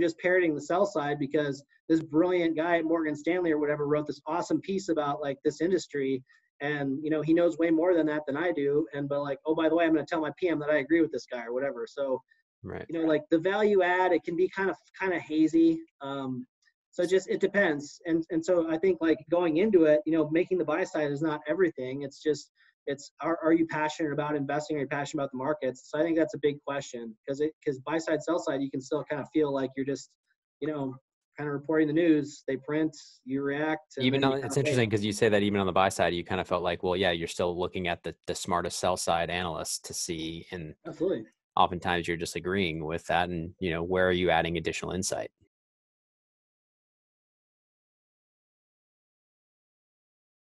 I'm just parroting the sell side because this brilliant guy at Morgan Stanley or whatever wrote this awesome piece about like this industry. And you know he knows way more than that than I do. And but like oh by the way I'm going to tell my PM that I agree with this guy or whatever. So right. you know like the value add it can be kind of kind of hazy. Um so just it depends. And and so I think like going into it you know making the buy side is not everything. It's just it's are, are you passionate about investing are you passionate about the markets so I think that's a big question because it because buy side sell side you can still kind of feel like you're just you know kind of reporting the news. They print, you react. Even on, it's interesting because you say that even on the buy side, you kind of felt like, well, yeah, you're still looking at the, the smartest sell side analysts to see. And absolutely, oftentimes you're just agreeing with that. And, you know, where are you adding additional insight?